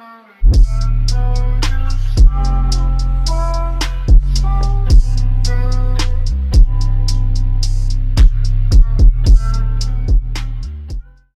Bye.